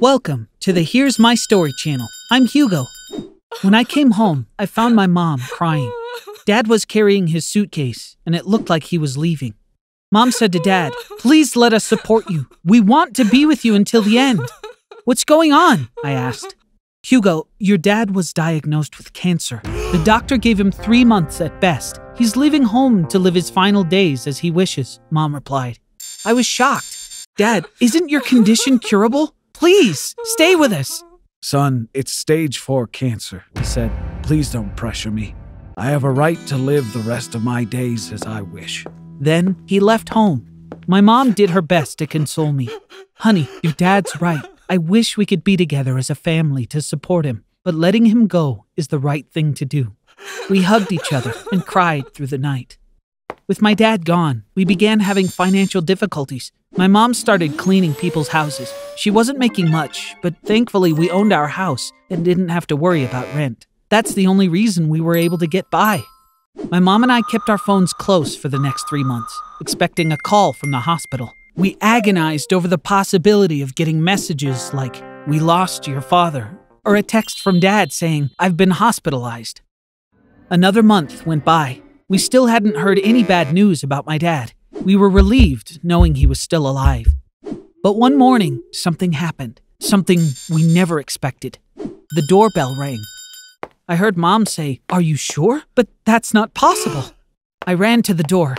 Welcome to the Here's My Story channel. I'm Hugo. When I came home, I found my mom crying. Dad was carrying his suitcase, and it looked like he was leaving. Mom said to Dad, Please let us support you. We want to be with you until the end. What's going on? I asked. Hugo, your dad was diagnosed with cancer. The doctor gave him three months at best. He's leaving home to live his final days as he wishes, Mom replied. I was shocked. Dad, isn't your condition curable? Please, stay with us. Son, it's stage four cancer, he said. Please don't pressure me. I have a right to live the rest of my days as I wish. Then he left home. My mom did her best to console me. Honey, your dad's right. I wish we could be together as a family to support him, but letting him go is the right thing to do. We hugged each other and cried through the night. With my dad gone, we began having financial difficulties. My mom started cleaning people's houses. She wasn't making much, but thankfully we owned our house and didn't have to worry about rent. That's the only reason we were able to get by. My mom and I kept our phones close for the next three months, expecting a call from the hospital. We agonized over the possibility of getting messages like, We lost your father, or a text from dad saying, I've been hospitalized. Another month went by. We still hadn't heard any bad news about my dad. We were relieved knowing he was still alive. But one morning, something happened. Something we never expected. The doorbell rang. I heard mom say, Are you sure? But that's not possible. I ran to the door.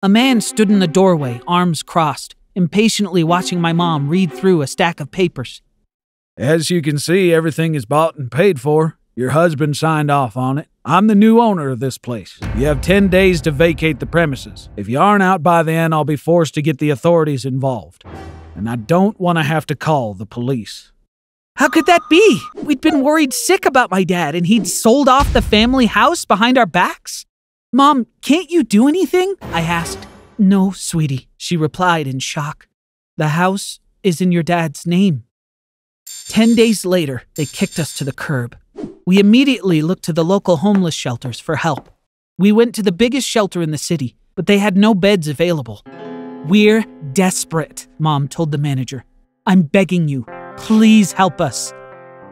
A man stood in the doorway, arms crossed, impatiently watching my mom read through a stack of papers. As you can see, everything is bought and paid for. Your husband signed off on it. I'm the new owner of this place. You have 10 days to vacate the premises. If you aren't out by then, I'll be forced to get the authorities involved. And I don't want to have to call the police. How could that be? We'd been worried sick about my dad, and he'd sold off the family house behind our backs? Mom, can't you do anything? I asked. No, sweetie, she replied in shock. The house is in your dad's name. Ten days later, they kicked us to the curb. We immediately looked to the local homeless shelters for help. We went to the biggest shelter in the city, but they had no beds available. We're desperate, Mom told the manager. I'm begging you, please help us.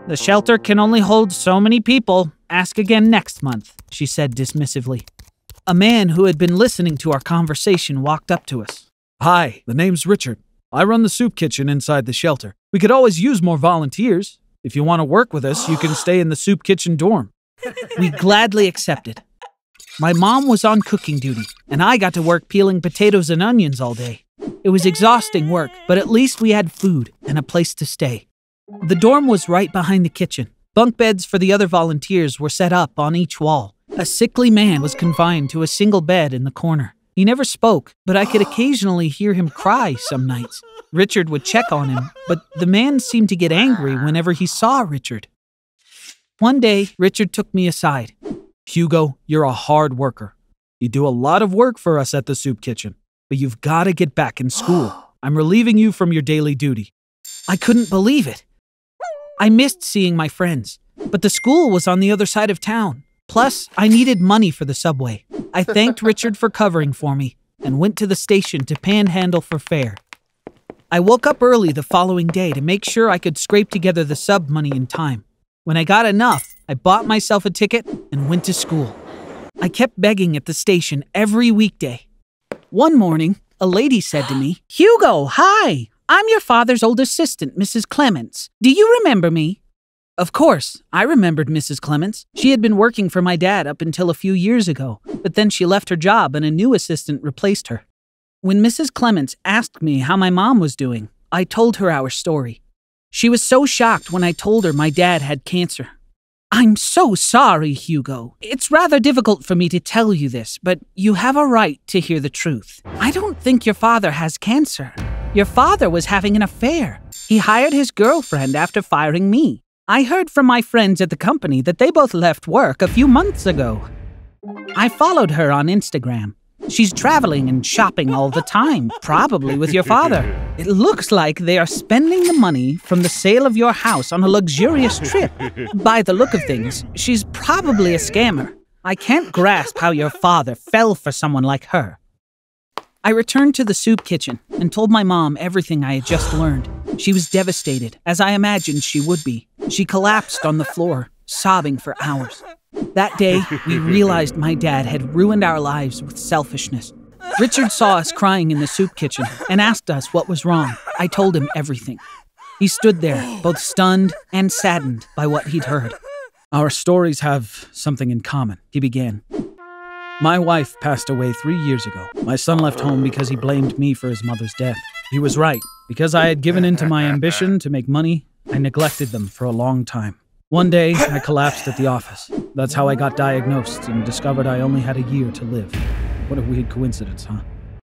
The shelter can only hold so many people. Ask again next month, she said dismissively. A man who had been listening to our conversation walked up to us. Hi, the name's Richard. I run the soup kitchen inside the shelter. We could always use more volunteers. If you want to work with us, you can stay in the soup kitchen dorm. We gladly accepted. My mom was on cooking duty, and I got to work peeling potatoes and onions all day. It was exhausting work, but at least we had food and a place to stay. The dorm was right behind the kitchen. Bunk beds for the other volunteers were set up on each wall. A sickly man was confined to a single bed in the corner. He never spoke, but I could occasionally hear him cry some nights. Richard would check on him, but the man seemed to get angry whenever he saw Richard. One day, Richard took me aside. Hugo, you're a hard worker. You do a lot of work for us at the soup kitchen, but you've got to get back in school. I'm relieving you from your daily duty. I couldn't believe it. I missed seeing my friends, but the school was on the other side of town. Plus, I needed money for the subway. I thanked Richard for covering for me and went to the station to panhandle for fare. I woke up early the following day to make sure I could scrape together the sub money in time. When I got enough, I bought myself a ticket and went to school. I kept begging at the station every weekday. One morning, a lady said to me, Hugo, hi! I'm your father's old assistant, Mrs. Clements. Do you remember me? Of course, I remembered Mrs. Clements. She had been working for my dad up until a few years ago, but then she left her job and a new assistant replaced her. When Mrs. Clements asked me how my mom was doing, I told her our story. She was so shocked when I told her my dad had cancer. I'm so sorry, Hugo. It's rather difficult for me to tell you this, but you have a right to hear the truth. I don't think your father has cancer. Your father was having an affair. He hired his girlfriend after firing me. I heard from my friends at the company that they both left work a few months ago. I followed her on Instagram. She's traveling and shopping all the time, probably with your father. It looks like they are spending the money from the sale of your house on a luxurious trip. By the look of things, she's probably a scammer. I can't grasp how your father fell for someone like her. I returned to the soup kitchen and told my mom everything I had just learned. She was devastated, as I imagined she would be. She collapsed on the floor, sobbing for hours. That day, we realized my dad had ruined our lives with selfishness. Richard saw us crying in the soup kitchen and asked us what was wrong. I told him everything. He stood there, both stunned and saddened by what he'd heard. Our stories have something in common, he began. My wife passed away three years ago. My son left home because he blamed me for his mother's death. He was right. Because I had given in to my ambition to make money, I neglected them for a long time. One day, I collapsed at the office. That's how I got diagnosed and discovered I only had a year to live. What a weird coincidence, huh?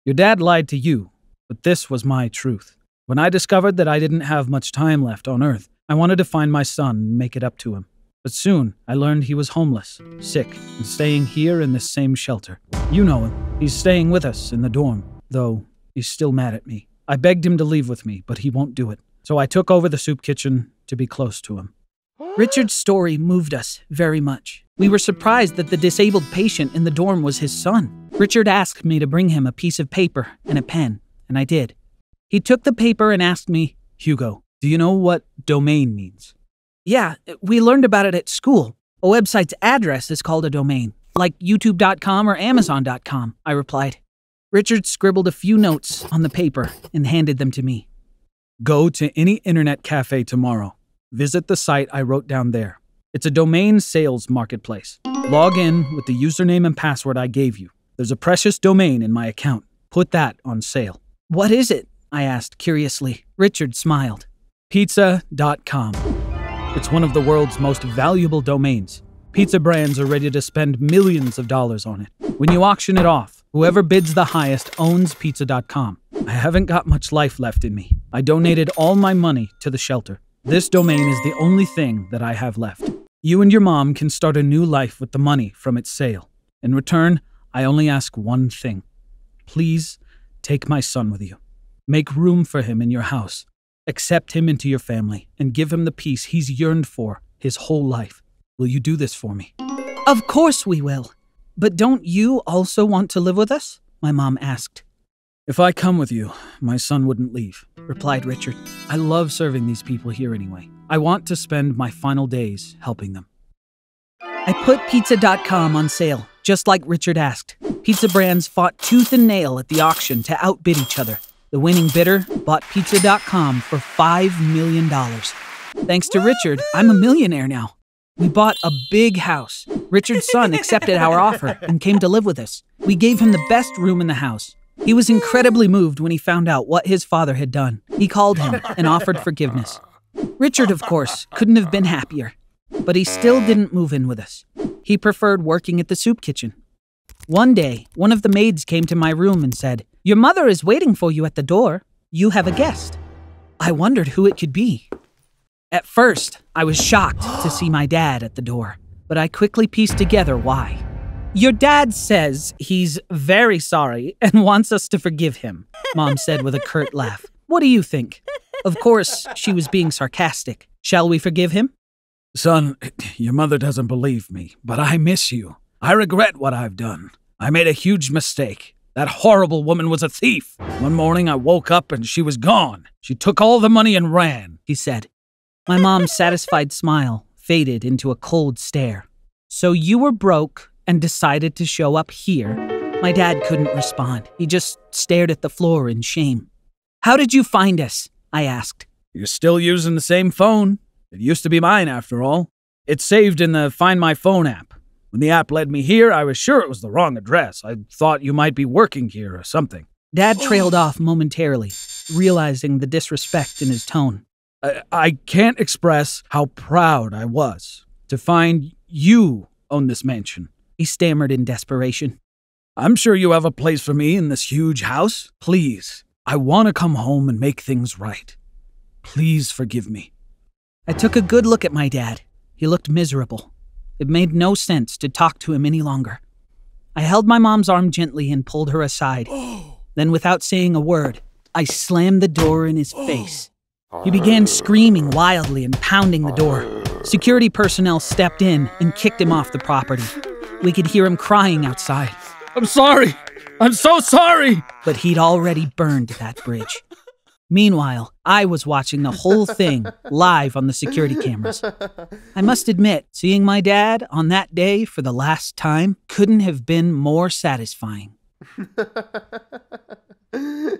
Your dad lied to you, but this was my truth. When I discovered that I didn't have much time left on Earth, I wanted to find my son and make it up to him. But soon, I learned he was homeless, sick, and staying here in this same shelter. You know him. He's staying with us in the dorm, though he's still mad at me. I begged him to leave with me, but he won't do it. So I took over the soup kitchen to be close to him. Richard's story moved us very much. We were surprised that the disabled patient in the dorm was his son. Richard asked me to bring him a piece of paper and a pen, and I did. He took the paper and asked me, Hugo, do you know what domain means? Yeah, we learned about it at school. A website's address is called a domain, like youtube.com or amazon.com, I replied. Richard scribbled a few notes on the paper and handed them to me. Go to any internet cafe tomorrow. Visit the site I wrote down there. It's a domain sales marketplace. Log in with the username and password I gave you. There's a precious domain in my account. Put that on sale. What is it? I asked curiously. Richard smiled. Pizza.com. It's one of the world's most valuable domains. Pizza brands are ready to spend millions of dollars on it. When you auction it off, whoever bids the highest owns Pizza.com. I haven't got much life left in me. I donated all my money to the shelter. This domain is the only thing that I have left. You and your mom can start a new life with the money from its sale. In return, I only ask one thing. Please take my son with you. Make room for him in your house. Accept him into your family and give him the peace he's yearned for his whole life. Will you do this for me? Of course we will. But don't you also want to live with us? My mom asked. If I come with you, my son wouldn't leave, replied Richard. I love serving these people here anyway. I want to spend my final days helping them. I put pizza.com on sale, just like Richard asked. Pizza brands fought tooth and nail at the auction to outbid each other. The winning bidder bought Pizza.com for $5 million. Thanks to Richard, I'm a millionaire now. We bought a big house. Richard's son accepted our offer and came to live with us. We gave him the best room in the house. He was incredibly moved when he found out what his father had done. He called him and offered forgiveness. Richard, of course, couldn't have been happier, but he still didn't move in with us. He preferred working at the soup kitchen. One day, one of the maids came to my room and said, Your mother is waiting for you at the door. You have a guest. I wondered who it could be. At first, I was shocked to see my dad at the door, but I quickly pieced together why. Your dad says he's very sorry and wants us to forgive him, Mom said with a curt laugh. What do you think? Of course, she was being sarcastic. Shall we forgive him? Son, your mother doesn't believe me, but I miss you. I regret what I've done. I made a huge mistake. That horrible woman was a thief. One morning I woke up and she was gone. She took all the money and ran, he said. My mom's satisfied smile faded into a cold stare. So you were broke and decided to show up here? My dad couldn't respond. He just stared at the floor in shame. How did you find us? I asked. You're still using the same phone. It used to be mine, after all. It's saved in the Find My Phone app. When the app led me here, I was sure it was the wrong address. I thought you might be working here or something. Dad trailed off momentarily, realizing the disrespect in his tone. I, I can't express how proud I was to find you own this mansion. He stammered in desperation. I'm sure you have a place for me in this huge house. Please, I want to come home and make things right. Please forgive me. I took a good look at my dad. He looked miserable. It made no sense to talk to him any longer. I held my mom's arm gently and pulled her aside. Oh. Then, without saying a word, I slammed the door in his oh. face. He began screaming wildly and pounding the door. Security personnel stepped in and kicked him off the property. We could hear him crying outside. I'm sorry. I'm so sorry. But he'd already burned that bridge. Meanwhile, I was watching the whole thing live on the security cameras. I must admit, seeing my dad on that day for the last time couldn't have been more satisfying.